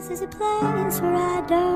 This is a place where I don't